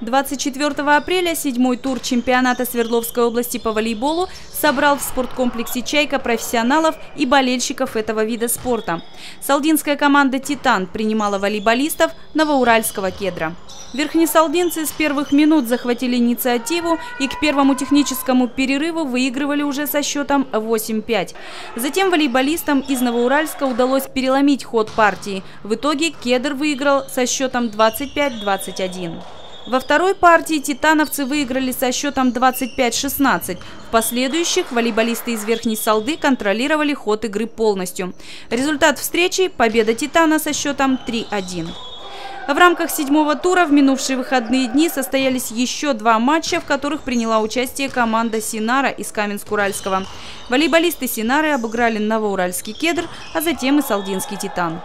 24 апреля седьмой тур чемпионата Свердловской области по волейболу собрал в спорткомплексе «Чайка» профессионалов и болельщиков этого вида спорта. Салдинская команда «Титан» принимала волейболистов новоуральского кедра. Верхнесалдинцы с первых минут захватили инициативу и к первому техническому перерыву выигрывали уже со счетом 8-5. Затем волейболистам из Новоуральска удалось переломить ход партии. В итоге кедр выиграл со счетом 25-21. Во второй партии титановцы выиграли со счетом 25-16. В последующих волейболисты из Верхней Салды контролировали ход игры полностью. Результат встречи – победа Титана со счетом 3-1. В рамках седьмого тура в минувшие выходные дни состоялись еще два матча, в которых приняла участие команда «Синара» из Каменск-Уральского. Волейболисты «Синары» обыграли Новоуральский «Кедр», а затем и Салдинский «Титан».